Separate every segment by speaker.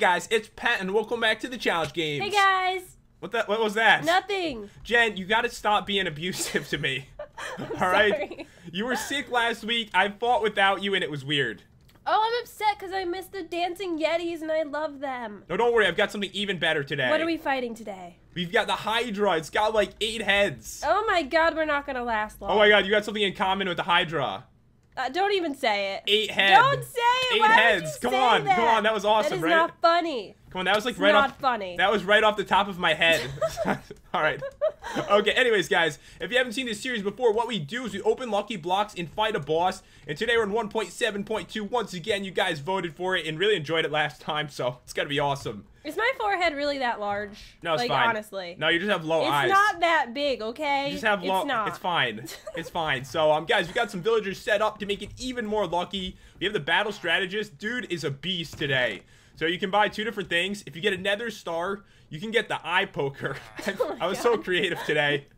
Speaker 1: guys, it's Pat, and welcome back to the challenge games.
Speaker 2: Hey guys!
Speaker 1: What that? What was that?
Speaker 2: Nothing.
Speaker 1: Jen, you got to stop being abusive to me. All right.
Speaker 2: sorry.
Speaker 1: You were sick last week. I fought without you, and it was weird.
Speaker 2: Oh, I'm upset because I missed the dancing yetis and I love them.
Speaker 1: No, don't worry. I've got something even better today.
Speaker 2: What are we fighting today?
Speaker 1: We've got the Hydra. It's got like eight heads.
Speaker 2: Oh my god, we're not gonna last long.
Speaker 1: Oh my God, you got something in common with the Hydra.
Speaker 2: Uh, don't even say it.
Speaker 1: Eight heads.
Speaker 2: Don't say it.
Speaker 1: Eight
Speaker 2: Why
Speaker 1: heads.
Speaker 2: you
Speaker 1: Come
Speaker 2: say
Speaker 1: on,
Speaker 2: that?
Speaker 1: come on. That was awesome,
Speaker 2: That is
Speaker 1: right?
Speaker 2: not funny.
Speaker 1: Come on, that was like
Speaker 2: It's
Speaker 1: right
Speaker 2: not
Speaker 1: off.
Speaker 2: funny.
Speaker 1: That was right off the top of my head. All right. Okay. Anyways, guys, if you haven't seen this series before, what we do is we open lucky blocks and fight a boss. And today we're in 1.7.2. Once again, you guys voted for it and really enjoyed it last time, so it's gonna be awesome.
Speaker 2: Is my forehead really that large?
Speaker 1: No, it's
Speaker 2: like,
Speaker 1: fine.
Speaker 2: honestly.
Speaker 1: No, you just have low
Speaker 2: it's
Speaker 1: eyes.
Speaker 2: It's not that big, okay?
Speaker 1: You just have low.
Speaker 2: It's not.
Speaker 1: It's fine. It's fine. So, um, guys, we got some villagers set up to make it even more lucky. We have the battle strategist. Dude is a beast today. So you can buy two different things. If you get a Nether Star, you can get the eye poker.
Speaker 2: Oh
Speaker 1: I was so creative today.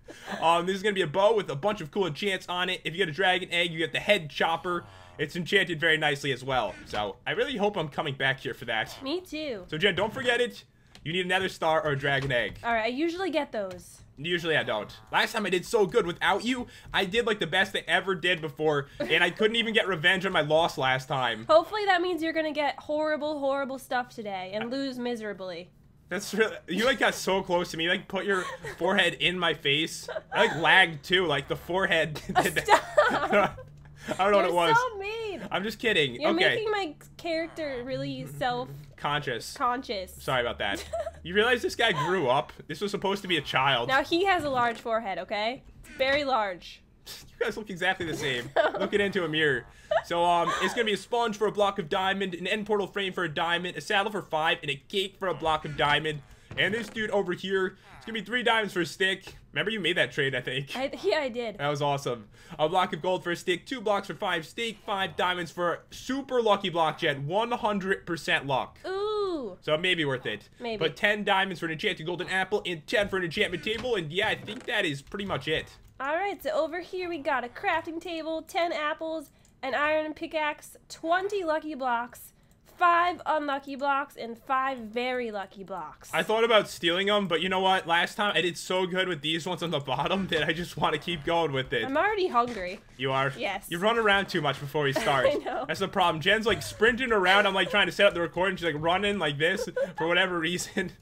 Speaker 1: Um, this is gonna be a bow with a bunch of cool enchants on it. If you get a dragon egg, you get the head chopper. It's enchanted very nicely as well. So I really hope I'm coming back here for that.
Speaker 2: Me too.
Speaker 1: So Jen, don't forget it. You need a Nether Star or a dragon egg.
Speaker 2: Alright, I usually get those.
Speaker 1: Usually I don't. Last time I did so good without you. I did like the best I ever did before, and I couldn't even get revenge on my loss last time.
Speaker 2: Hopefully that means you're gonna get horrible, horrible stuff today and lose miserably.
Speaker 1: That's really you like got so close to me. You, like put your forehead in my face. I like lagged too. Like the forehead did that. I don't know what
Speaker 2: You're
Speaker 1: it was.
Speaker 2: so mean.
Speaker 1: I'm just kidding.
Speaker 2: You're
Speaker 1: okay,
Speaker 2: making my character really self-conscious.
Speaker 1: conscious. Sorry about that. You realize this guy grew up? This was supposed to be a child.
Speaker 2: now he has a large forehead, okay? It's very large.
Speaker 1: You guys look exactly the same. Looking into a mirror. So um, it's gonna be a sponge for a block of diamond, an end portal frame for a diamond, a saddle for five, and a cake for a block of diamond. And this dude over here, it's gonna be three diamonds for a stick. Remember you made that trade, I think.
Speaker 2: I, yeah, I did.
Speaker 1: That was awesome. A block of gold for a stick, two blocks for five steak, five diamonds for super lucky block jet, 100% luck.
Speaker 2: Ooh.
Speaker 1: So it may be worth it.
Speaker 2: Maybe.
Speaker 1: But 10 diamonds for an enchanted golden apple and 10 for an enchantment table. And yeah, I think that is pretty much it.
Speaker 2: Alright, so over here we got a crafting table, 10 apples, an iron pickaxe, 20 lucky blocks, 5 unlucky blocks, and 5 very lucky blocks.
Speaker 1: I thought about stealing them, but you know what? Last time I did so good with these ones on the bottom that I just want to keep going with it.
Speaker 2: I'm already hungry.
Speaker 1: You are?
Speaker 2: Yes.
Speaker 1: You run around too much before we start.
Speaker 2: I know.
Speaker 1: That's the problem. Jen's like sprinting around. I'm like trying to set up the recording. She's like running like this for whatever reason.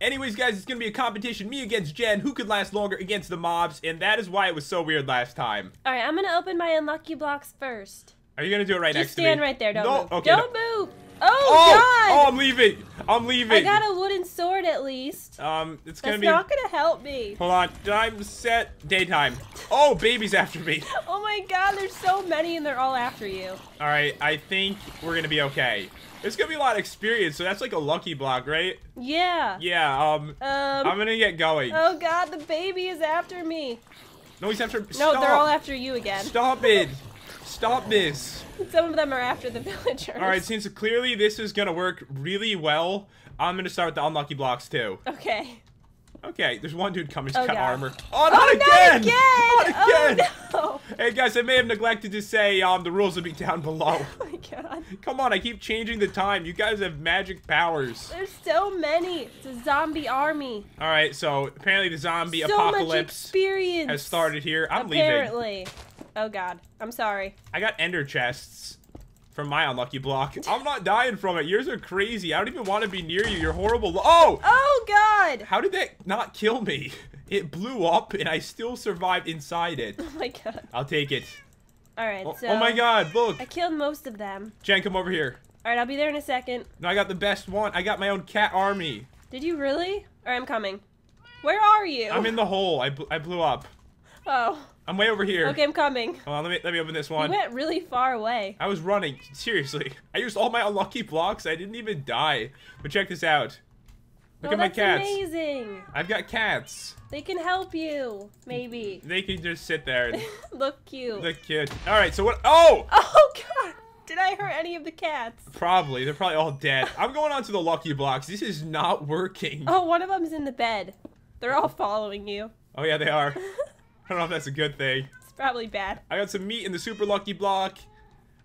Speaker 1: Anyways, guys, it's gonna be a competition. Me against Jen. Who could last longer against the mobs? And that is why it was so weird last time.
Speaker 2: Alright, I'm gonna open my unlucky blocks first.
Speaker 1: Are you gonna do it right
Speaker 2: Just
Speaker 1: next to me?
Speaker 2: Just stand right there, don't
Speaker 1: no?
Speaker 2: move.
Speaker 1: Okay.
Speaker 2: don't
Speaker 1: no.
Speaker 2: move! Oh,
Speaker 1: Oh! Oh, I'm leaving. I'm leaving.
Speaker 2: I got a wooden sword at least.
Speaker 1: Um, it's gonna be.
Speaker 2: That's
Speaker 1: be.
Speaker 2: not gonna help me.
Speaker 1: Hold on. Time set. Daytime. Oh, baby's after me.
Speaker 2: Oh my god, there's so many and they're all after you.
Speaker 1: All right. I think we're gonna be okay. It's gonna be a lot of experience, so that's like a lucky block, right?
Speaker 2: Yeah.
Speaker 1: Yeah. Um,
Speaker 2: Um.
Speaker 1: I'm gonna get going.
Speaker 2: Oh god, the baby is after me.
Speaker 1: no, he's after.
Speaker 2: No,
Speaker 1: Stop.
Speaker 2: they're all after you again.
Speaker 1: Stop it. Stop this.
Speaker 2: Some of them are after the villagers.
Speaker 1: All right. Since clearly this is gonna work really well, I'm gonna start with the unlucky blocks too.
Speaker 2: Okay.
Speaker 1: Okay. There's one dude coming. He's
Speaker 2: Oh,
Speaker 1: got
Speaker 2: God.
Speaker 1: armor. Oh, not
Speaker 2: oh,
Speaker 1: again!
Speaker 2: not again!
Speaker 1: Not again!
Speaker 2: Oh,
Speaker 1: Hey guys, I may have neglected to say um the rules will be down below.
Speaker 2: Oh my god.
Speaker 1: Come on, I keep changing the time. You guys have magic powers.
Speaker 2: There's so many. It's a zombie army.
Speaker 1: All right, so apparently the zombie
Speaker 2: so
Speaker 1: apocalypse has started here. I'm leaving.
Speaker 2: Apparently. Oh god. I'm sorry.
Speaker 1: I got ender chests from my unlucky block. I'm not dying from it. Yours are crazy. I don't even want to be near you. You're horrible. Oh!
Speaker 2: Oh god.
Speaker 1: How did that not kill me? It blew up and I still survived inside it.
Speaker 2: Oh my god.
Speaker 1: I'll take it.
Speaker 2: All right.
Speaker 1: Oh,
Speaker 2: so
Speaker 1: oh my god, look.
Speaker 2: I killed most of them.
Speaker 1: Jen, come over here.
Speaker 2: All right. I'll be there in a second.
Speaker 1: No, I got the best one. I got my own cat army.
Speaker 2: Did you really? All right. I'm coming. Where are you?
Speaker 1: I'm in the hole. I, bl- I blew up.
Speaker 2: Oh.
Speaker 1: I'm way over here.
Speaker 2: Okay. I'm coming.
Speaker 1: Hold on, let me let me open this one.
Speaker 2: You went really far away.
Speaker 1: I was running. Seriously. I used all my unlucky blocks. I didn't even die. But check this out. Look
Speaker 2: oh,
Speaker 1: at my
Speaker 2: that's
Speaker 1: cats.
Speaker 2: amazing.
Speaker 1: I've got cats.
Speaker 2: They can help you. Maybe.
Speaker 1: They can just sit there and
Speaker 2: Look cute.
Speaker 1: look cute. All right, so what? Oh,
Speaker 2: Oh god. Did I hurt any of the cats?
Speaker 1: probably. They're probably all dead. I'm going on to the lucky blocks. This is not working.
Speaker 2: Oh, one of them's in the bed. They're all following you.
Speaker 1: Oh yeah, they are. I don't know if that's a good thing.
Speaker 2: It's probably bad.
Speaker 1: I got some meat in the super lucky block.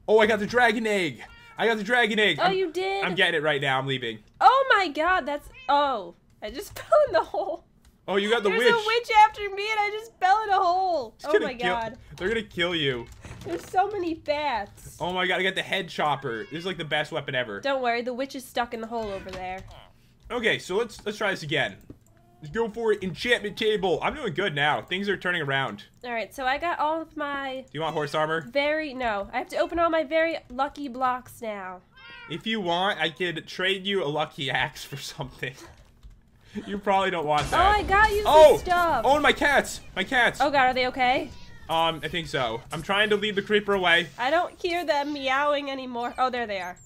Speaker 1: Oh, I got the dragon egg. I got the dragon egg.
Speaker 2: Oh,
Speaker 1: I'm,
Speaker 2: you did?
Speaker 1: I'm getting it right now. I'm leaving.
Speaker 2: Oh my god, that's. Oh. I just fell in the hole.
Speaker 1: Oh, you got the
Speaker 2: There's
Speaker 1: witch.
Speaker 2: a witch after me and I just fell in a hole.
Speaker 1: It's
Speaker 2: Oh my
Speaker 1: kill-
Speaker 2: god.
Speaker 1: They're gonna kill you.
Speaker 2: There's so many bats.
Speaker 1: Oh my god, I got the head chopper. This is like the best weapon ever.
Speaker 2: Don't worry, the witch is stuck in the hole over there.
Speaker 1: Okay, so let's let's try this again. Let's go for it. Enchantment table. I'm doing good now. Things are turning around.
Speaker 2: Alright, so I got all of my
Speaker 1: Do you want horse armor?
Speaker 2: very. No, I have to open all my very lucky blocks now.
Speaker 1: If you want, I could trade you a lucky axe for something. you probably don't want that. Oh.
Speaker 2: I got you some
Speaker 1: oh,
Speaker 2: stuff.
Speaker 1: oh, and my cats. My cats.
Speaker 2: Oh god, are they okay?
Speaker 1: Um, I think so. I'm trying to lead the creeper away.
Speaker 2: I don't hear them meowing anymore. Oh, there they are.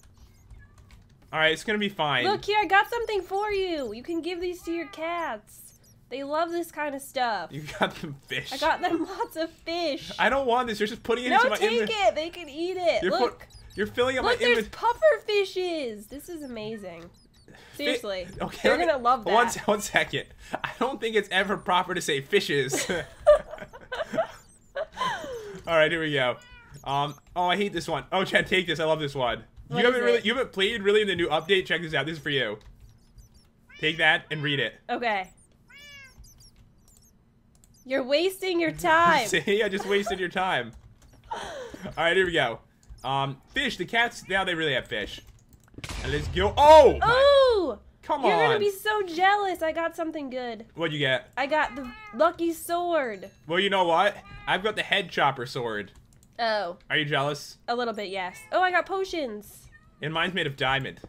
Speaker 1: All right, it's gonna be fine.
Speaker 2: Look here, I got something for you. You can give these to your cats. They love this kind of stuff.
Speaker 1: You got them fish.
Speaker 2: I got them lots of fish.
Speaker 1: I don't want this. You're just putting it
Speaker 2: no,
Speaker 1: into my
Speaker 2: No,
Speaker 1: take
Speaker 2: it. They can eat it.
Speaker 1: You're,
Speaker 2: Look.
Speaker 1: you're filling up
Speaker 2: Look,
Speaker 1: my
Speaker 2: there's puffer fishes. This is amazing. Seriously.
Speaker 1: Okay,
Speaker 2: They're gonna love that.
Speaker 1: One, one second. I don't think it's ever proper to say fishes. All right, here we go. Um. Oh, I hate this one. Oh, Chad, take this. I love this one.
Speaker 2: What
Speaker 1: you haven't really,
Speaker 2: it?
Speaker 1: you haven't played really in the new update. Check this out. This is for you. Take that and read it.
Speaker 2: okay. You're wasting your time.
Speaker 1: See, I just wasted your time. All right, here we go. Um, fish. The cats now they really have fish. And let's go. Oh,
Speaker 2: Ooh!
Speaker 1: come on.
Speaker 2: You're gonna be so jealous. I got something good.
Speaker 1: What'd you get?
Speaker 2: I got the lucky sword.
Speaker 1: Well, you know what? I've got the head chopper sword.
Speaker 2: Oh,
Speaker 1: Are you jealous?
Speaker 2: a little bit, yes. Oh, I got potions.
Speaker 1: And mine's made of diamond.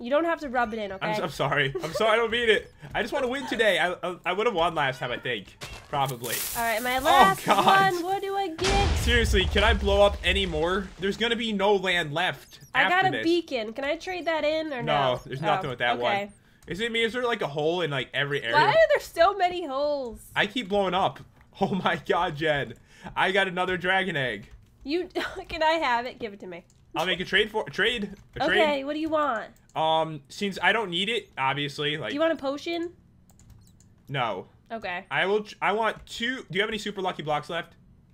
Speaker 2: You don't have to rub it in, okay?
Speaker 1: I'm, I'm sorry. I'm sorry. I don't mean it. I just want to win today. I I, I would have won last time. I think. Probably.
Speaker 2: All right, my oh, last
Speaker 1: God.
Speaker 2: one. What do I get?
Speaker 1: Seriously, can I blow up any more? There's gonna be no land left.
Speaker 2: I got a
Speaker 1: this.
Speaker 2: beacon. Can I trade that in or no?
Speaker 1: No, there's nothing
Speaker 2: Oh,
Speaker 1: with that
Speaker 2: okay.
Speaker 1: one. Is it me? Is there like a hole in like every area?
Speaker 2: Why are there so many holes?
Speaker 1: I keep blowing up. Oh my god, Jen. I got another dragon egg.
Speaker 2: You can I have it? Give it to me.
Speaker 1: I'll make a trade for a trade. A
Speaker 2: Okay,
Speaker 1: trade.
Speaker 2: what do you want?
Speaker 1: Um, since I don't need it, obviously, like
Speaker 2: Do you want a potion?
Speaker 1: no.
Speaker 2: Okay.
Speaker 1: I will. I want two. Do you have any super lucky blocks left?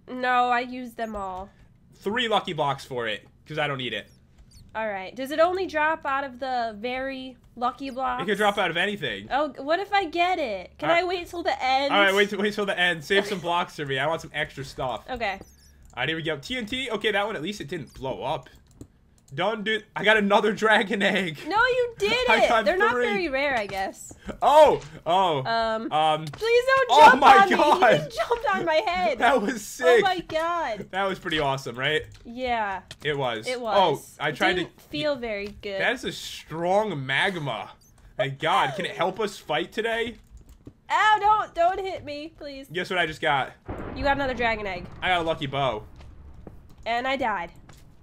Speaker 2: No, I used them all.
Speaker 1: Three lucky blocks for it, because I don't need it.
Speaker 2: All right. Does it only drop out of the very lucky blocks?
Speaker 1: It could drop out of anything.
Speaker 2: Oh, what if I get it? Can
Speaker 1: Uh,
Speaker 2: I wait till the end?
Speaker 1: All right, wait till wait till the end. Save some blocks for me. I want some extra stuff.
Speaker 2: Okay.
Speaker 1: All right, here we go. TNT. Okay, that one at least it didn't blow up. Done, dude. I got another dragon egg.
Speaker 2: No, you did it. They're not very rare, I guess.
Speaker 1: Oh, oh.
Speaker 2: Um.
Speaker 1: Um,
Speaker 2: please don't
Speaker 1: oh
Speaker 2: jump
Speaker 1: my
Speaker 2: on me.
Speaker 1: God.
Speaker 2: You just jumped on my head.
Speaker 1: that was sick.
Speaker 2: oh my god.
Speaker 1: That was pretty awesome, right?
Speaker 2: Yeah,
Speaker 1: It was.
Speaker 2: it was.
Speaker 1: Oh, I tried to.
Speaker 2: didn't feel very good.
Speaker 1: That is a strong magma. My God, can it help us fight today?
Speaker 2: Ow! Don't don't hit me, please.
Speaker 1: Guess what I just got?
Speaker 2: You got another dragon egg,
Speaker 1: I got a lucky bow.
Speaker 2: and I died.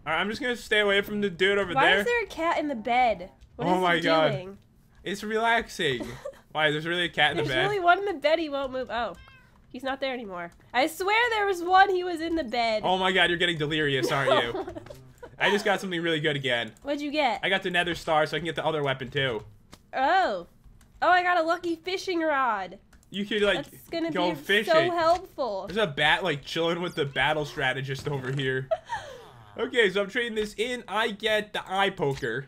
Speaker 1: All right, I'm just gonna stay away from the dude over there.
Speaker 2: Why
Speaker 1: there.
Speaker 2: is there a cat in the bed? What
Speaker 1: Oh
Speaker 2: is
Speaker 1: my
Speaker 2: he
Speaker 1: God.
Speaker 2: doing?
Speaker 1: It's relaxing. Why? There's really a cat in the bed.
Speaker 2: There's really one in the bed. He won't move. Oh, he's not there anymore. I swear there was one. He was in the bed.
Speaker 1: Oh my God, you're getting delirious, aren't you? I just got something really good again.
Speaker 2: What'd you get?
Speaker 1: I got the Nether Star, so I can get the other weapon too.
Speaker 2: Oh. Oh, I got a lucky fishing rod.
Speaker 1: You could like
Speaker 2: That's gonna
Speaker 1: go
Speaker 2: be
Speaker 1: fishing.
Speaker 2: so helpful.
Speaker 1: There's a bat like chilling with the battle strategist over here. Okay, so I'm trading this in. I get the eye poker,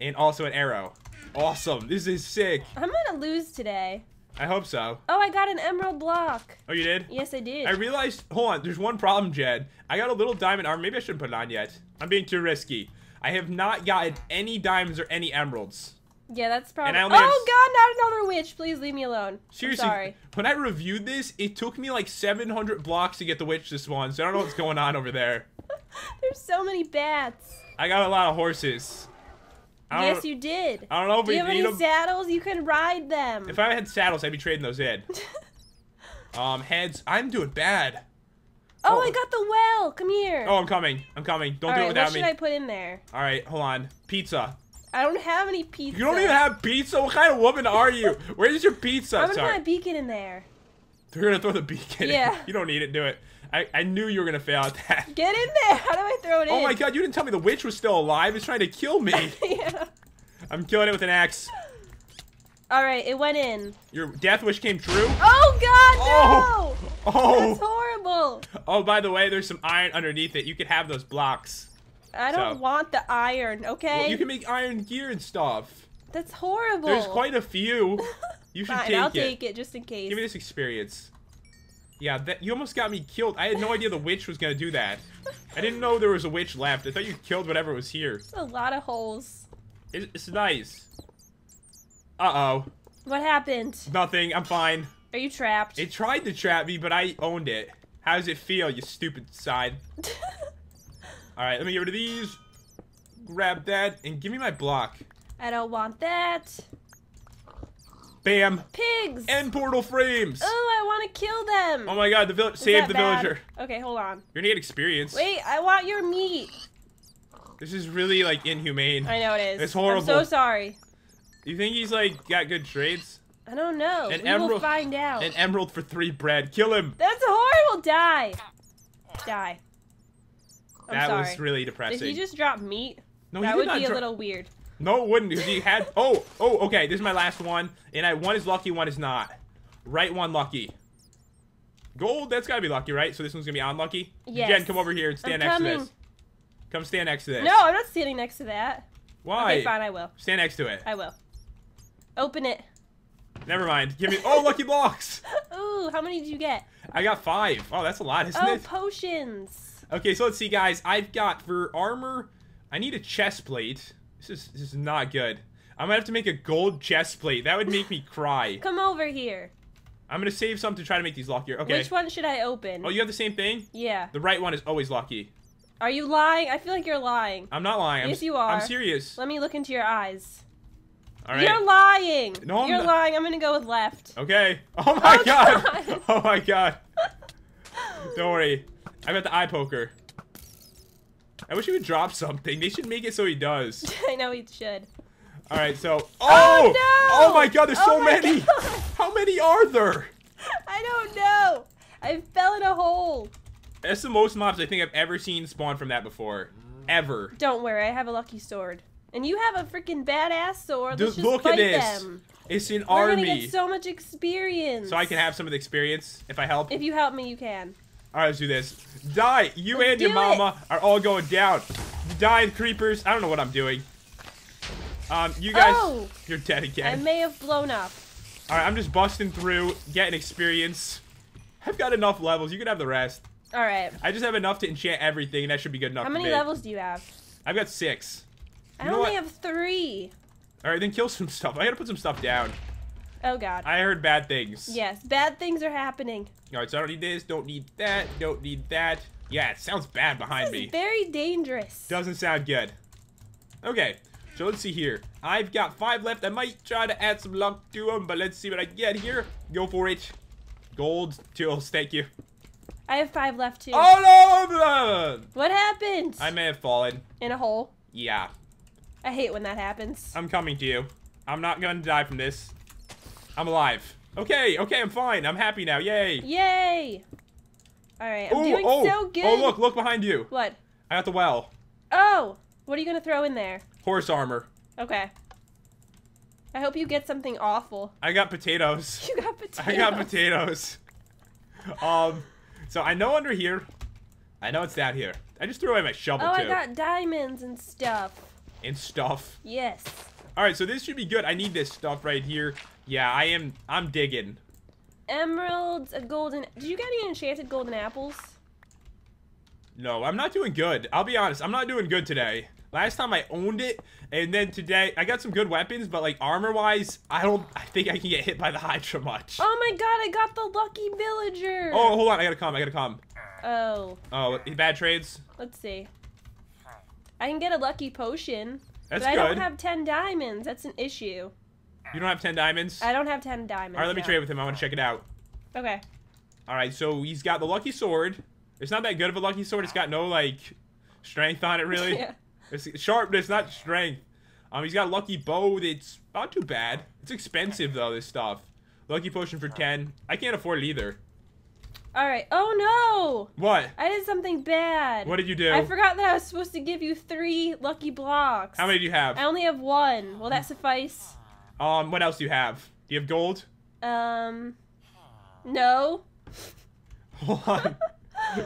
Speaker 1: and also an arrow. Awesome. This is sick.
Speaker 2: I'm gonna lose today.
Speaker 1: I hope so.
Speaker 2: Oh, I got an emerald block.
Speaker 1: Oh, you did?
Speaker 2: Yes, I did.
Speaker 1: I realized. Hold on. There's one problem, Jed. I got a little diamond armor. Maybe I shouldn't put it on yet. I'm being too risky. I have not gotten any diamonds or any emeralds.
Speaker 2: yeah, that's probably. Oh
Speaker 1: only have s-
Speaker 2: God, not another witch! Please leave me alone.
Speaker 1: Seriously,
Speaker 2: I'm sorry.
Speaker 1: when I reviewed this, it took me like 700 blocks to get the witch this one, so I don't know what's going on over there.
Speaker 2: There's so many bats.
Speaker 1: I got a lot of horses. I
Speaker 2: Yes, you did.
Speaker 1: I don't know if
Speaker 2: Do you have any
Speaker 1: them.
Speaker 2: saddles? You can ride them.
Speaker 1: If I had saddles, I'd be trading those in. Um, heads, I'm doing bad.
Speaker 2: oh,
Speaker 1: oh.
Speaker 2: I got the well. Come here.
Speaker 1: Oh, I'm coming. I'm coming. Don't
Speaker 2: All
Speaker 1: do
Speaker 2: right,
Speaker 1: it without
Speaker 2: what
Speaker 1: me.
Speaker 2: should I put in there?
Speaker 1: All right, hold on. Pizza.
Speaker 2: I don't have any pizza.
Speaker 1: You don't even have pizza? What kind of woman are you? Where's your pizza?
Speaker 2: I'm gonna
Speaker 1: Sorry.
Speaker 2: put my beacon in there.
Speaker 1: They're gonna throw the beacon.
Speaker 2: Yeah.
Speaker 1: you don't need it. Do it. I, I knew you were gonna fail at that.
Speaker 2: Get in there. How do I throw it in?
Speaker 1: Oh my god, you didn't tell me the witch was still alive. It's trying to kill me.
Speaker 2: yeah.
Speaker 1: I'm killing it with an axe.
Speaker 2: All right, it went in.
Speaker 1: Your death wish came true.
Speaker 2: Oh God, no!
Speaker 1: Oh.
Speaker 2: That's oh! horrible.
Speaker 1: Oh, by the way, there's some iron underneath it. You could have those blocks.
Speaker 2: I don't want the iron, okay?
Speaker 1: Well, you can make iron gear and stuff.
Speaker 2: That's horrible.
Speaker 1: There's quite a few. You should
Speaker 2: Fine,
Speaker 1: take
Speaker 2: I'll
Speaker 1: it.
Speaker 2: take it just in case.
Speaker 1: Give me this experience. Yeah, that you almost got me killed. I had no idea the witch was gonna do that. I didn't know there was a witch left. I thought you killed whatever was here.
Speaker 2: a lot of holes.
Speaker 1: It's, it's nice. Uh oh,
Speaker 2: What happened?
Speaker 1: nothing. I'm fine.
Speaker 2: Are you trapped?
Speaker 1: It tried to trap me, but I owned it. How does it feel, you stupid side? All right, let me get rid of these. Grab that and give me my block.
Speaker 2: I don't want that.
Speaker 1: Bam.
Speaker 2: Pigs!
Speaker 1: End portal frames.
Speaker 2: oh, I want to kill them.
Speaker 1: Oh my god, the village save the
Speaker 2: bad?
Speaker 1: villager.
Speaker 2: Okay, hold on.
Speaker 1: You're gonna get experience.
Speaker 2: Wait, I want your meat.
Speaker 1: This is really like inhumane.
Speaker 2: I know it is.
Speaker 1: It's horrible.
Speaker 2: I'm so sorry.
Speaker 1: You think he's like got good trades?
Speaker 2: I don't know.
Speaker 1: An
Speaker 2: we will
Speaker 1: emerald-
Speaker 2: find out.
Speaker 1: An emerald for three bread. Kill him.
Speaker 2: That's horrible. Die. Die. I'm
Speaker 1: that
Speaker 2: sorry.
Speaker 1: was really depressing.
Speaker 2: Did he just drop meat?
Speaker 1: no,
Speaker 2: that
Speaker 1: he
Speaker 2: would be a little weird.
Speaker 1: No, it wouldn't. He had. Oh, oh, okay. This is my last one, and I one is lucky, one is not. Right one lucky. Gold. That's gotta be lucky, right? So this one's gonna be unlucky.
Speaker 2: Yes.
Speaker 1: Jen, come over here and stand
Speaker 2: I'm
Speaker 1: next to
Speaker 2: coming.
Speaker 1: this. Come stand next to this.
Speaker 2: No, I'm not standing next to that.
Speaker 1: Why?
Speaker 2: Okay, fine. I will.
Speaker 1: Stand next to it.
Speaker 2: I will. Open it.
Speaker 1: Never mind. Give me. Oh, lucky blocks.
Speaker 2: Ooh, how many did you get?
Speaker 1: I got five. Oh, that's a lot, isn't
Speaker 2: Oh,
Speaker 1: it?
Speaker 2: potions.
Speaker 1: Okay, so let's see, guys. I've got for armor. I need a chest plate. This is this is not good. I'm gonna have to make a gold chest plate. That would make me cry.
Speaker 2: Come over here.
Speaker 1: I'm gonna save some to try to make these luckier. Okay.
Speaker 2: Which one should I open?
Speaker 1: Oh, you have the same thing?
Speaker 2: yeah.
Speaker 1: The right one is always lucky.
Speaker 2: Are you lying? I feel like you're lying.
Speaker 1: I'm not lying. I'm,
Speaker 2: Yes,
Speaker 1: s-
Speaker 2: you
Speaker 1: I'm serious.
Speaker 2: Let me look into your eyes.
Speaker 1: All right.
Speaker 2: You're lying.
Speaker 1: No, I'm
Speaker 2: you're
Speaker 1: not.
Speaker 2: lying. I'm gonna go with left.
Speaker 1: Okay. Oh my
Speaker 2: Oh,
Speaker 1: god.
Speaker 2: God.
Speaker 1: Oh my god. Don't worry. I got the eye poker. I wish he would drop something. They should make it so he does.
Speaker 2: I know he should.
Speaker 1: All right, so.
Speaker 2: Oh,
Speaker 1: Oh!
Speaker 2: no!
Speaker 1: Oh my god, there's
Speaker 2: Oh
Speaker 1: so many!
Speaker 2: God.
Speaker 1: How many are there?
Speaker 2: I don't know. I fell in a hole.
Speaker 1: That's the most mobs I think I've ever seen spawn from that before. Ever.
Speaker 2: Don't worry, I have a lucky sword. And you have a freaking badass sword.
Speaker 1: Dude,
Speaker 2: just
Speaker 1: look at this.
Speaker 2: them.
Speaker 1: It's an
Speaker 2: We're
Speaker 1: army.
Speaker 2: gonna get so much experience.
Speaker 1: so I can have some of the experience if I help.
Speaker 2: If you help me, you can.
Speaker 1: Alright, let's do this. Die! You
Speaker 2: Let's
Speaker 1: and your mama are all going down. Dying creepers. I don't know what I'm doing. Um, you guys,
Speaker 2: Oh!
Speaker 1: you're dead again.
Speaker 2: I may have blown up.
Speaker 1: Alright, I'm just busting through, getting experience. I've got enough levels. You can have the rest.
Speaker 2: All right.
Speaker 1: I just have enough to enchant everything, and that should be good enough
Speaker 2: How
Speaker 1: for
Speaker 2: many levels do you have?
Speaker 1: I've got six.
Speaker 2: I
Speaker 1: You know
Speaker 2: only
Speaker 1: what?
Speaker 2: have three.
Speaker 1: Alright, then kill some stuff. I gotta put some stuff down.
Speaker 2: Oh god.
Speaker 1: I heard bad things.
Speaker 2: Yes, bad things are happening.
Speaker 1: Alright, so I don't need this, don't need that, don't need that. Yeah, it sounds bad behind me.
Speaker 2: very dangerous.
Speaker 1: Doesn't sound good. Okay, so let's see here. I've got five left. I might try to add some luck to them, but let's see what I get here. Go for it. Gold tools, thank you.
Speaker 2: I have five left too.
Speaker 1: Oh no!
Speaker 2: What happened?
Speaker 1: I may have fallen.
Speaker 2: in a hole.
Speaker 1: Yeah,
Speaker 2: I hate when that happens.
Speaker 1: I'm coming to you. I'm not gonna die from this. I'm alive. Okay, okay, I'm fine. I'm happy now. Yay.
Speaker 2: Yay! All right, I'm
Speaker 1: Ooh,
Speaker 2: doing
Speaker 1: oh,
Speaker 2: so good.
Speaker 1: oh, look, look behind you.
Speaker 2: What?
Speaker 1: I got the well.
Speaker 2: Oh, what are you gonna throw in there?
Speaker 1: Horse armor.
Speaker 2: Okay. I hope you get something awful.
Speaker 1: I got potatoes.
Speaker 2: You got potatoes.
Speaker 1: I got potatoes. Um, so I know under here. I know it's down here. I just threw away my shovel
Speaker 2: Oh,
Speaker 1: too.
Speaker 2: I got diamonds and stuff.
Speaker 1: and stuff.
Speaker 2: Yes.
Speaker 1: All right, so this should be good. I need this stuff right here. Yeah, I am. I'm digging.
Speaker 2: Emeralds, a golden. Did you get any enchanted golden apples?
Speaker 1: No, I'm not doing good. I'll be honest. I'm not doing good today. Last time I owned it, and then today I got some good weapons, but like armor wise, I don't. I think I can get hit by the Hydra much.
Speaker 2: Oh my god, I got the lucky villager.
Speaker 1: Oh, hold on. I gotta come. I gotta come.
Speaker 2: Oh,
Speaker 1: Oh, bad trades.
Speaker 2: let's see. I can get a lucky potion,
Speaker 1: That's
Speaker 2: but I don't have 10 diamonds. That's an issue.
Speaker 1: You don't have ten diamonds.
Speaker 2: I don't have 10 diamonds.
Speaker 1: All right, let me
Speaker 2: no.
Speaker 1: trade with him. I want to check it out.
Speaker 2: Okay.
Speaker 1: All right, so he's got the lucky sword. It's not that good of a lucky sword. It's got no like strength on it really.
Speaker 2: yeah.
Speaker 1: It's sharp, but it's not strength. Um, he's got a lucky bow. That's not too bad. It's expensive though. This stuff. Lucky potion for ten. I can't afford it either.
Speaker 2: All right. Oh no! What? I did something bad.
Speaker 1: What did you do?
Speaker 2: I forgot that I was supposed to give you three lucky blocks.
Speaker 1: How many do you have?
Speaker 2: I only have one. Will that suffice?
Speaker 1: Um, what else do you have? Do you have gold?
Speaker 2: Um, no.
Speaker 1: Hold on.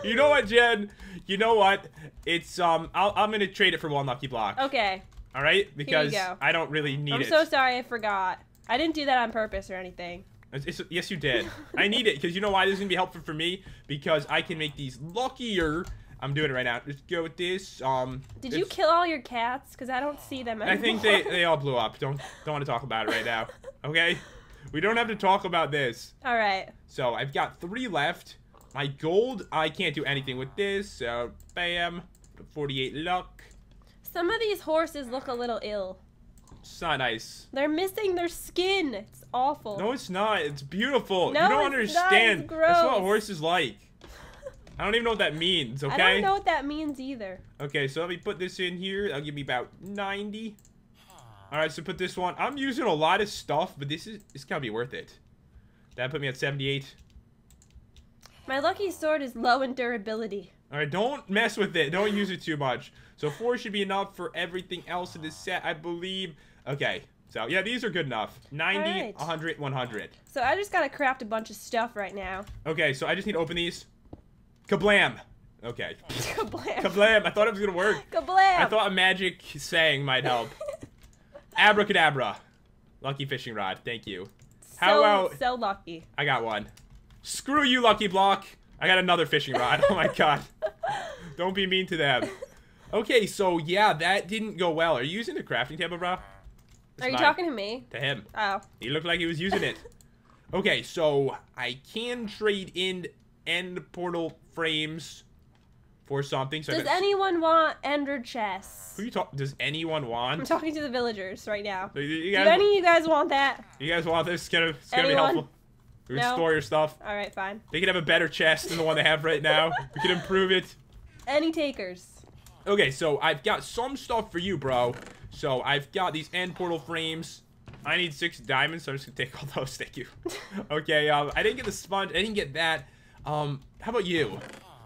Speaker 1: you know what, Jen? You know what? It's um, I'll, I'm gonna trade it for one lucky block.
Speaker 2: Okay.
Speaker 1: All right, because. I don't really need it.
Speaker 2: I'm so sorry I forgot. I didn't do that on purpose or anything.
Speaker 1: It's- it's- yes, you did. I need it because you know why this is gonna be helpful for me because I can make these luckier. I'm doing it right now. Let's go with this. Um,
Speaker 2: Did you kill all your cats? Because I don't see them anymore.
Speaker 1: I think they they all blew up. Don't don't want to talk about it right now. Okay, we don't have to talk about this.
Speaker 2: all right.
Speaker 1: So I've got three left. My gold, I can't do anything with this. So bam, 48 luck.
Speaker 2: Some of these horses look a little ill.
Speaker 1: It's not nice.
Speaker 2: They're missing their skin. It's awful.
Speaker 1: No, it's not. It's beautiful.
Speaker 2: No,
Speaker 1: you don't
Speaker 2: it's not.
Speaker 1: understand.
Speaker 2: It's
Speaker 1: That's what horses like. I don't even know what that means. Okay.
Speaker 2: I don't know what that means either.
Speaker 1: Okay, so let me put this in here. That'll give me about 90. Alright, so put this one. I'm using a lot of stuff, but this is it's gotta be worth it. That put me at 78.
Speaker 2: My lucky sword is low in durability.
Speaker 1: Alright, don't mess with it. Don't use it too much. So four should be enough for everything else in this set, I believe. Okay. So yeah, these are good enough. 90,
Speaker 2: Alright.
Speaker 1: 100, 100.
Speaker 2: So I just gotta craft a bunch of stuff right now.
Speaker 1: Okay, so I just need to open these. Kablam! Okay.
Speaker 2: Kablam.
Speaker 1: Kablam! I thought it was gonna work.
Speaker 2: Kablam.
Speaker 1: I thought a magic saying might help. Abracadabra. Lucky fishing rod. Thank you. How about-
Speaker 2: so lucky.
Speaker 1: I got one. Screw you, Lucky Block. I got another fishing rod. Oh my god. Don't be mean to them. Okay, so yeah, that didn't go well. Are you using the crafting table, bro? It's
Speaker 2: Are you
Speaker 1: mine.
Speaker 2: talking to me?
Speaker 1: to him?
Speaker 2: Oh.
Speaker 1: He looked like he was using it. Okay, so I can trade in end portal frames for something. So
Speaker 2: Does anyone want ender chests?
Speaker 1: Who you talk? Does anyone want?
Speaker 2: I'm talking to the villagers right now.
Speaker 1: You- you
Speaker 2: Do any of you guys want that?
Speaker 1: You guys want this? It's gonna, it's gonna be helpful. We can
Speaker 2: No.
Speaker 1: store your stuff.
Speaker 2: All right, fine.
Speaker 1: They can have a better chest than the one they have right now. We can improve it.
Speaker 2: Any takers?
Speaker 1: Okay, so I've got some stuff for you, bro. So I've got these end portal frames. I need six diamonds, so I'm just gonna take all those. Thank you. okay, um, I didn't get the sponge. I didn't get that. Um, how about you?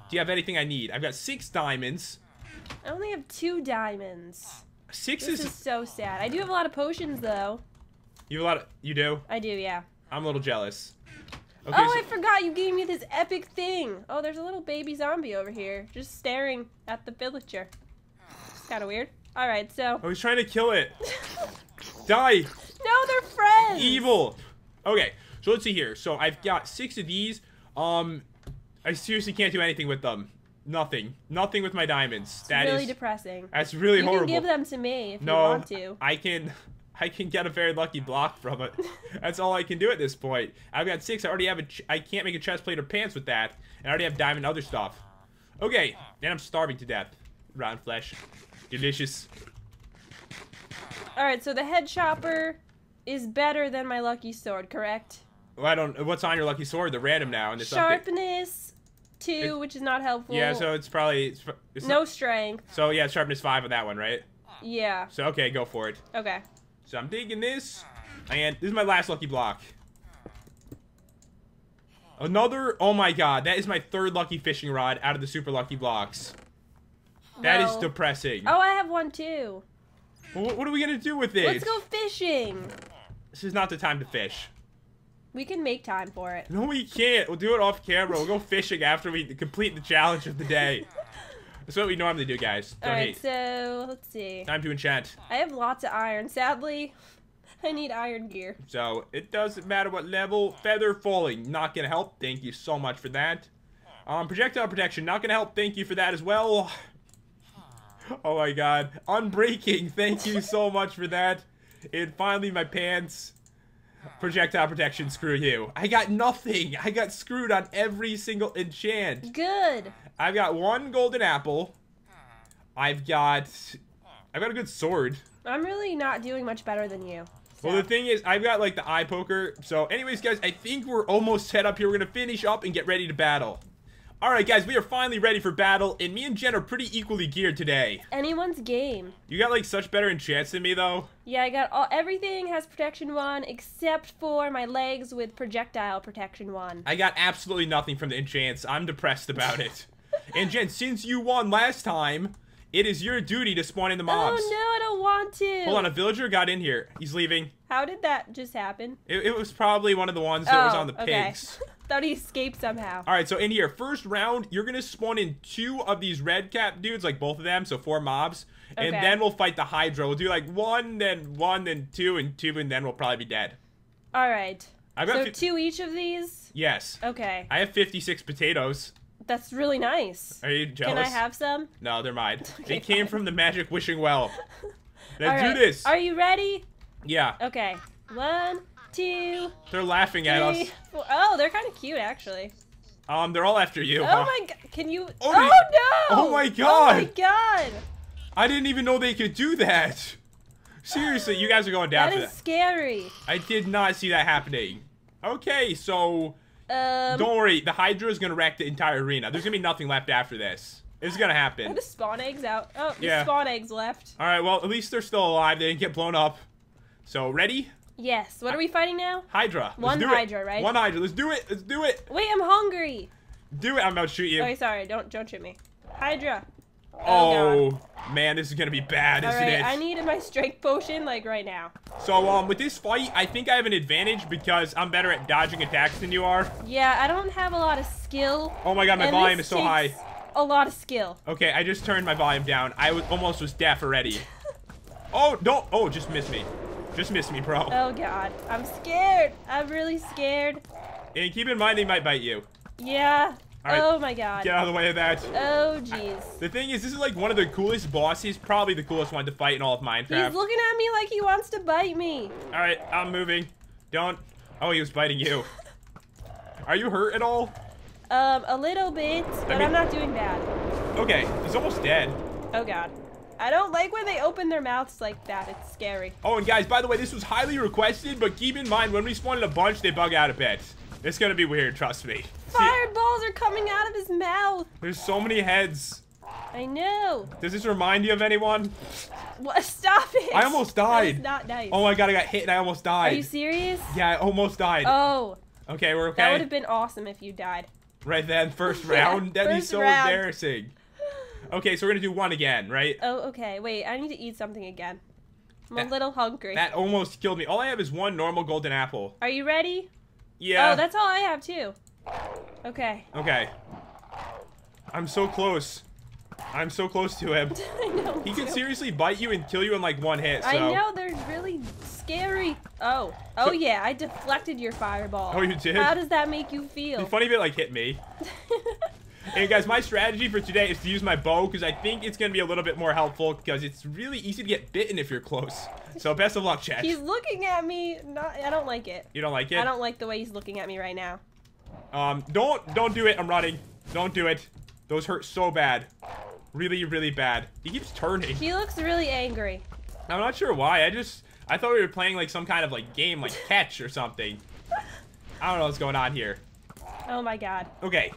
Speaker 1: Do you have anything I need? I've got six diamonds.
Speaker 2: I only have two diamonds.
Speaker 1: Six
Speaker 2: This
Speaker 1: is.
Speaker 2: is so sad. I do have a lot of potions though.
Speaker 1: You have a lot of. You do.
Speaker 2: I do, yeah.
Speaker 1: I'm a little jealous. Okay,
Speaker 2: oh,
Speaker 1: so-
Speaker 2: I forgot you gave me this epic thing. Oh, there's a little baby zombie over here, just staring at the villager. It's kind of weird. All right, so.
Speaker 1: I was trying to kill it. Die.
Speaker 2: No, they're friends.
Speaker 1: evil. Okay, so let's see here. So I've got six of these. Um, I seriously can't do anything with them. Nothing. Nothing with my diamonds.
Speaker 2: It's
Speaker 1: That is.
Speaker 2: really depressing.
Speaker 1: That's really
Speaker 2: you
Speaker 1: horrible.
Speaker 2: can give them to me if
Speaker 1: no,
Speaker 2: you want to.
Speaker 1: I can. I can get a very lucky block from it. That's all I can do at this point. I've got six. I already have a. Ch- I can't make a chest plate or pants with that, and I already have diamond other stuff. Okay, then I'm starving to death. Rotten flesh, delicious.
Speaker 2: All right, so the head chopper is better than my lucky sword, correct?
Speaker 1: Well, I don't. What's on your lucky sword? The random now and this update.
Speaker 2: Sharpness two,
Speaker 1: It-
Speaker 2: which is not helpful.
Speaker 1: Yeah, so it's probably. It's, it's
Speaker 2: no
Speaker 1: Not,
Speaker 2: strength.
Speaker 1: so yeah, sharpness five on that one, right?
Speaker 2: Yeah.
Speaker 1: So okay, go for it.
Speaker 2: Okay.
Speaker 1: So I'm digging this, and this is my last lucky block. Another, oh my god, that is my third lucky fishing rod out of the super lucky blocks. That is
Speaker 2: Well-
Speaker 1: depressing.
Speaker 2: Oh, I have one too.
Speaker 1: What, what are we gonna do with it?
Speaker 2: Let's go fishing.
Speaker 1: This is not the time to fish.
Speaker 2: We can make time for it.
Speaker 1: No, we can't. We'll do it off camera. We'll go fishing after we complete the challenge of the day. That's what we normally do, guys.
Speaker 2: All
Speaker 1: Don't
Speaker 2: right,
Speaker 1: hate.
Speaker 2: so let's see.
Speaker 1: Time to enchant.
Speaker 2: I have lots of iron. Sadly, I need iron gear.
Speaker 1: So it doesn't matter what level. Feather falling, not gonna help. Thank you so much for that. Um, projectile protection, not gonna help. Thank you for that as well. Oh my god. Unbreaking, thank you so much for that. And finally, my pants. Projectile protection, screw you. I got nothing. I got screwed on every single enchant.
Speaker 2: Good.
Speaker 1: I've got one golden apple. I've got. I've got a good sword.
Speaker 2: I'm really not doing much better than you.
Speaker 1: Well, the thing is, I've got like the eye poker. So, anyways, guys, I think we're almost set up here. We're gonna finish up and get ready to battle. All right, guys, we are finally ready for battle, and me and Jen are pretty equally geared today.
Speaker 2: Anyone's game.
Speaker 1: You got like such better enchants than me, though.
Speaker 2: Yeah, I got all. Everything has protection one except for my legs with projectile protection one.
Speaker 1: I got absolutely nothing from the enchants. I'm depressed about it. and Jen, since you won last time, it is your duty to spawn in the mobs.
Speaker 2: Oh no, I don't want to.
Speaker 1: Hold on, a villager got in here. He's leaving.
Speaker 2: How did that just happen?
Speaker 1: It, it was probably one of the ones that was
Speaker 2: Oh,
Speaker 1: on the pigs. okay.
Speaker 2: Thought he escaped somehow.
Speaker 1: All right, so in here, first round, you're gonna spawn in two of these red cap dudes, like both of them, so four mobs, and
Speaker 2: Okay.
Speaker 1: then we'll fight the Hydra. We'll do like one, then one, then two, and two, and then we'll probably be dead.
Speaker 2: All right.
Speaker 1: I've got
Speaker 2: So two each of these.
Speaker 1: yes,
Speaker 2: Okay,
Speaker 1: I have 56 potatoes.
Speaker 2: that's really nice.
Speaker 1: Are you jealous?
Speaker 2: Can I have some?
Speaker 1: No, they're mine.
Speaker 2: Okay,
Speaker 1: they came
Speaker 2: fine.
Speaker 1: from the magic wishing well. Let's
Speaker 2: All
Speaker 1: do this.
Speaker 2: Are you ready?
Speaker 1: Yeah,
Speaker 2: Okay. One, two,
Speaker 1: they're laughing at us.
Speaker 2: four. Oh, they're kind of cute, actually.
Speaker 1: Um, they're all after you.
Speaker 2: Oh
Speaker 1: huh?
Speaker 2: my god! Can you?
Speaker 1: Oh,
Speaker 2: Oh,
Speaker 1: they-
Speaker 2: no!
Speaker 1: Oh my god!
Speaker 2: Oh my
Speaker 1: God. I didn't even know they could do that. Seriously, you guys are going down
Speaker 2: That
Speaker 1: for
Speaker 2: is
Speaker 1: that.
Speaker 2: scary.
Speaker 1: I did not see that happening. Okay, so
Speaker 2: Um.
Speaker 1: don't worry. The Hydra is gonna wreck the entire arena. There's gonna be nothing left after this. It's gonna
Speaker 2: Are
Speaker 1: happen.
Speaker 2: the spawn eggs out? Oh, the
Speaker 1: Yeah.
Speaker 2: spawn eggs left.
Speaker 1: All right. Well, at least they're still alive. They didn't get blown up. So ready?
Speaker 2: Yes. What are we fighting now?
Speaker 1: Hydra. Let's
Speaker 2: One Hydra,
Speaker 1: it.
Speaker 2: right?
Speaker 1: One Hydra. Let's do it. Let's do it.
Speaker 2: Wait, I'm hungry.
Speaker 1: Do it. I'm about to shoot you.
Speaker 2: Okay, sorry. Don't don't shoot me. Hydra.
Speaker 1: Oh, man, this is gonna be bad,
Speaker 2: All
Speaker 1: isn't
Speaker 2: right,
Speaker 1: it?
Speaker 2: I need my strength potion like right now.
Speaker 1: So um, with this fight, I think I have an advantage because I'm better at dodging attacks than you are.
Speaker 2: Yeah, I don't have a lot of skill.
Speaker 1: Oh my god, my volume is so high.
Speaker 2: A lot of skill.
Speaker 1: Okay, I just turned my volume down. I was almost was deaf already. oh, don't. Oh, just miss me. Just miss me, bro.
Speaker 2: Oh god, I'm scared. I'm really scared.
Speaker 1: and keep in mind they might bite you.
Speaker 2: Yeah.
Speaker 1: Right,
Speaker 2: oh my god.
Speaker 1: Get out of the way of that.
Speaker 2: Oh jeez.
Speaker 1: The thing is, this is like one of the coolest bosses, probably the coolest one to fight in all of Minecraft.
Speaker 2: He's looking at me like he wants to bite me.
Speaker 1: all right, I'm moving. Don't. Oh, he was biting you. Are you hurt at all?
Speaker 2: Um, a little bit, but
Speaker 1: mean-
Speaker 2: I'm not doing bad.
Speaker 1: Okay, he's almost dead.
Speaker 2: Oh god. I don't like when they open their mouths like that. It's scary.
Speaker 1: Oh, and guys, by the way, this was highly requested, but keep in mind, when we spawn in a bunch, they bug out a bit. It's gonna be weird, trust me.
Speaker 2: Fireballs are coming out of his mouth.
Speaker 1: there's so many heads.
Speaker 2: I know.
Speaker 1: Does this remind you of anyone?
Speaker 2: What? Stop it.
Speaker 1: I almost died.
Speaker 2: not nice.
Speaker 1: Oh my god, I got hit and I almost died.
Speaker 2: Are you serious?
Speaker 1: Yeah, I almost died.
Speaker 2: Oh,
Speaker 1: okay, we're okay.
Speaker 2: that would have been awesome if you died.
Speaker 1: Right then, first round. That'd be so
Speaker 2: round.
Speaker 1: embarrassing. Okay, so we're gonna do one again, right?
Speaker 2: Oh, okay. Wait, I need to eat something again. I'm a little hungry.
Speaker 1: That almost killed me. All I have is one normal golden apple.
Speaker 2: Are you ready?
Speaker 1: Yeah.
Speaker 2: Oh, that's all I have too. Okay.
Speaker 1: Okay. I'm so close. I'm so close to him.
Speaker 2: I know.
Speaker 1: He could
Speaker 2: too.
Speaker 1: seriously bite you and kill you in like one hit. So.
Speaker 2: I know they're really scary. Oh, oh
Speaker 1: So-
Speaker 2: yeah, I deflected your fireball.
Speaker 1: Oh, you did?
Speaker 2: How does that make you
Speaker 1: The
Speaker 2: feel?
Speaker 1: funny bit like hit me. And guys, my strategy for today is to use my bow because I think it's gonna be a little bit more helpful because it's really easy to get bitten if you're close. So best of luck, Chad.
Speaker 2: he's looking at me. Not. I don't like it.
Speaker 1: You don't like it?
Speaker 2: I don't like the way he's looking at me right now.
Speaker 1: Um, don't don't do it. I'm running. Don't do it. Those hurt so bad. Really, really bad. He keeps turning.
Speaker 2: He looks really angry.
Speaker 1: I'm not sure why. I just I thought we were playing like some kind of like game, like catch or something. I don't know what's going on here.
Speaker 2: Oh my god.
Speaker 1: Okay,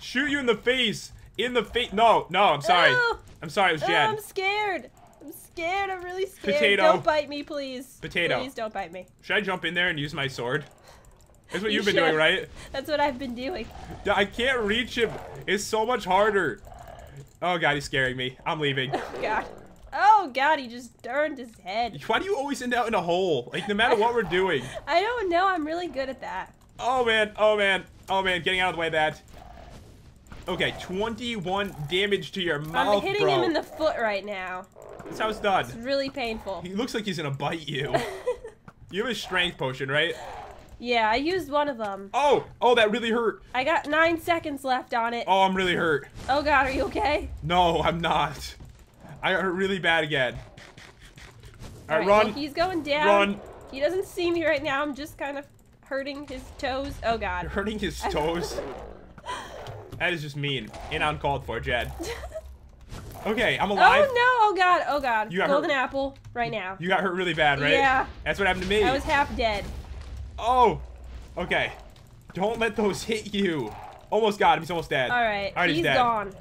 Speaker 1: shoot you in the face. In the face. No, no. I'm sorry.
Speaker 2: Oh!
Speaker 1: I'm sorry. It was
Speaker 2: Oh,
Speaker 1: Jen.
Speaker 2: I'm scared. I'm scared. I'm really scared.
Speaker 1: Potato.
Speaker 2: Don't bite me, please.
Speaker 1: Potato.
Speaker 2: Please don't bite me.
Speaker 1: Should I jump in there and use my sword? That's what
Speaker 2: You
Speaker 1: you've been doing, right?
Speaker 2: That's what I've been doing.
Speaker 1: I can't reach him. It's so much harder. Oh god, he's scaring me. I'm leaving.
Speaker 2: Oh god. Oh god, he just turned his head.
Speaker 1: Why do you always end out in a hole? Like no matter what we're doing.
Speaker 2: I don't know. I'm really good at that.
Speaker 1: Oh man, oh man, oh man, getting out of the way of that. Okay, 21 damage to your mouth,
Speaker 2: I'm hitting
Speaker 1: bro.
Speaker 2: him in the foot right now.
Speaker 1: That's how it's done.
Speaker 2: It's really painful.
Speaker 1: He looks like he's gonna bite you. you have a strength potion, right?
Speaker 2: yeah, I used one of them.
Speaker 1: Oh, oh, that really hurt.
Speaker 2: I got nine seconds left on it.
Speaker 1: Oh, I'm really hurt.
Speaker 2: Oh god, are you okay?
Speaker 1: No, I'm not. I got hurt really bad again. All right,
Speaker 2: Alright, well,
Speaker 1: run.
Speaker 2: he's going down.
Speaker 1: Run.
Speaker 2: He doesn't see me right now. I'm just kind of hurting his toes. Oh
Speaker 1: You're
Speaker 2: god.
Speaker 1: hurting his toes. that is just mean and uncalled for, Jed. Okay, I'm alive.
Speaker 2: Oh no! Oh god! Oh god!
Speaker 1: You got
Speaker 2: Golden
Speaker 1: hurt.
Speaker 2: apple right now.
Speaker 1: You got hurt really bad, right?
Speaker 2: Yeah.
Speaker 1: That's what happened to me.
Speaker 2: I was half dead.
Speaker 1: Oh, okay. Don't let those hit you. Almost got him. He's almost dead.
Speaker 2: All right,
Speaker 1: All right,
Speaker 2: he's
Speaker 1: he's dead.
Speaker 2: gone.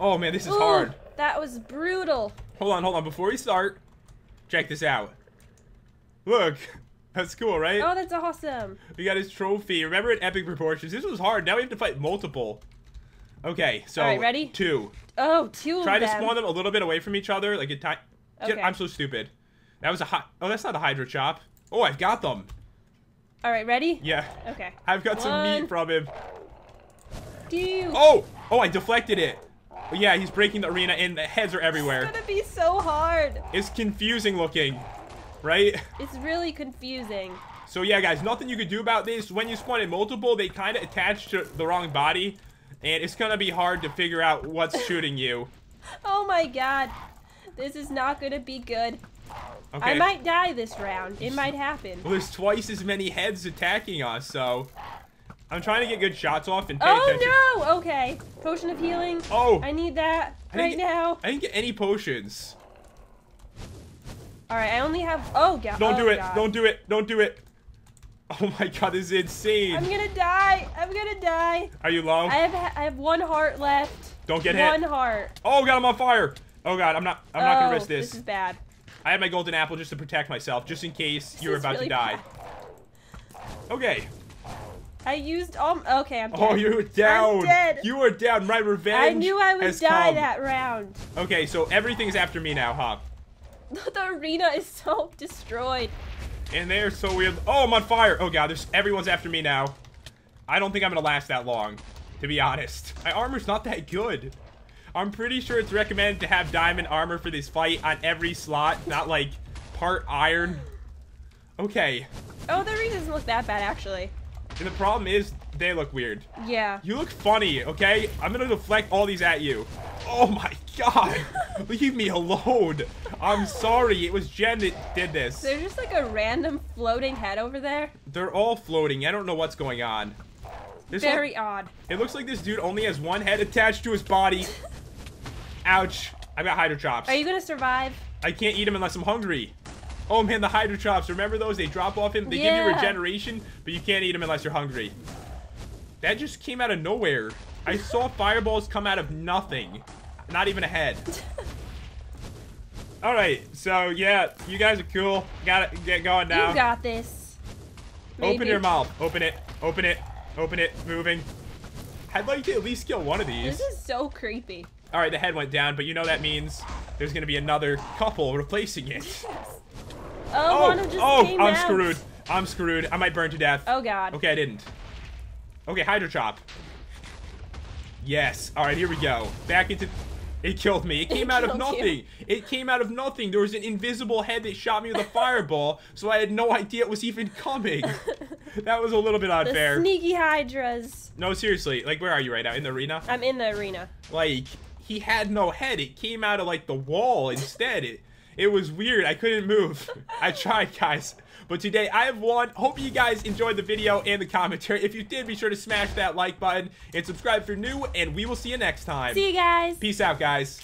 Speaker 1: Oh man, this is
Speaker 2: Ooh,
Speaker 1: hard.
Speaker 2: That was brutal.
Speaker 1: Hold on, hold on. Before we start, check this out. Look, that's cool, right?
Speaker 2: Oh, that's awesome.
Speaker 1: We got his trophy. Remember in epic proportions. This was hard. Now we have to fight multiple. Okay, so
Speaker 2: All right, ready?
Speaker 1: two.
Speaker 2: Oh, two
Speaker 1: Try to
Speaker 2: them.
Speaker 1: spawn them a little bit away from each other, like a time.
Speaker 2: Okay.
Speaker 1: I'm so stupid. That was a hot. Oh, that's not a hydra chop. Oh, I've got them.
Speaker 2: All right, ready?
Speaker 1: Yeah.
Speaker 2: Okay.
Speaker 1: I've got some meat from him.
Speaker 2: Two.
Speaker 1: Oh! Oh, I deflected it. Yeah, he's breaking the arena and the heads are everywhere.
Speaker 2: It's gonna be so hard.
Speaker 1: It's confusing looking, right?
Speaker 2: It's really confusing.
Speaker 1: So yeah, guys, nothing you could do about this. When you spawn in multiple, they kind of attach to the wrong body, and it's gonna be hard to figure out what's shooting you.
Speaker 2: Oh my god. This is not gonna be good.
Speaker 1: Okay.
Speaker 2: I might die this round. It might happen.
Speaker 1: Well, there's twice as many heads attacking us, so I'm trying to get good shots off and pay
Speaker 2: Oh
Speaker 1: attention.
Speaker 2: no! Okay. Potion of healing.
Speaker 1: Oh,
Speaker 2: I need that
Speaker 1: I
Speaker 2: right
Speaker 1: get-
Speaker 2: now.
Speaker 1: I didn't get any potions.
Speaker 2: Alright, I only have. Oh god.
Speaker 1: Don't
Speaker 2: oh,
Speaker 1: do it.
Speaker 2: God.
Speaker 1: Don't do it. Don't do it. Oh my god, this is insane.
Speaker 2: I'm gonna die. I'm gonna die.
Speaker 1: Are you low?
Speaker 2: I have I have one heart left.
Speaker 1: Don't get
Speaker 2: one
Speaker 1: hit.
Speaker 2: One heart.
Speaker 1: Oh god, I'm on fire. Oh god, I'm not. I'm not gonna
Speaker 2: Oh,
Speaker 1: risk this.
Speaker 2: This is bad.
Speaker 1: I had my golden apple just to protect myself, just in case
Speaker 2: This
Speaker 1: you were
Speaker 2: is
Speaker 1: about
Speaker 2: really
Speaker 1: to die.
Speaker 2: bad.
Speaker 1: Okay.
Speaker 2: I used all. Okay, I'm oh, dead.
Speaker 1: Oh, you were down.
Speaker 2: I'm dead.
Speaker 1: You were down. My revenge.
Speaker 2: I knew I would die
Speaker 1: come.
Speaker 2: that round.
Speaker 1: Okay, so everything's after me now, huh?
Speaker 2: the arena is so destroyed.
Speaker 1: And they're so weird. Oh, I'm on fire. Oh god, there's everyone's after me now. I don't think I'm gonna last that long, to be honest. My armor's not that good. I'm pretty sure it's recommended to have diamond armor for this fight on every slot, not like part iron. Okay.
Speaker 2: Oh, the arena doesn't look that bad actually.
Speaker 1: And the problem is they look weird.
Speaker 2: Yeah.
Speaker 1: You look funny, okay? I'm gonna deflect all these at you. Oh my god! Leave me alone! I'm sorry, it was Jen that did this.
Speaker 2: There's just like a random floating head over there.
Speaker 1: They're all floating. I don't know what's going on. This
Speaker 2: Very odd.
Speaker 1: it looks like this dude only has one head attached to his body. Ouch. I got hydra chops.
Speaker 2: Are you gonna survive?
Speaker 1: I can't eat them unless I'm hungry. Oh man, the hydra chops. Remember those? They drop off him. They give you regeneration, but you can't eat them unless you're hungry. That just came out of nowhere. I saw fireballs come out of nothing. Not even a head. All right, so yeah, you guys are cool. Got to get going now.
Speaker 2: You got this.
Speaker 1: Open your mouth. Open it. Open it. Open it. Moving. I'd like to at least kill one of these.
Speaker 2: This is so creepy.
Speaker 1: All right, the head went down, but you know that means there's gonna be another couple replacing it.
Speaker 2: Oh, one oh, of just
Speaker 1: oh,
Speaker 2: came
Speaker 1: I'm
Speaker 2: out.
Speaker 1: screwed. I'm screwed. I might burn to death.
Speaker 2: Oh god.
Speaker 1: Okay, I didn't. Okay, Hydra Chop. Yes. All right, here we go. Back into. It killed me. It came out of nothing.
Speaker 2: you.
Speaker 1: It came out of nothing. There was an invisible head that shot me with a fireball, so I had no idea it was even coming. that was a little bit
Speaker 2: The
Speaker 1: unfair.
Speaker 2: sneaky hydras.
Speaker 1: No, seriously. Like, where are you right now? In the arena?
Speaker 2: I'm in the arena.
Speaker 1: Like, he had no head. It came out of, like, the wall instead. It, it was weird. I couldn't move. I tried, guys. But today, I have won. Hope you guys enjoyed the video and the commentary. If you did, be sure to smash that like button and subscribe if you're new, and we will see you next time.
Speaker 2: See you guys.
Speaker 1: Peace out, guys.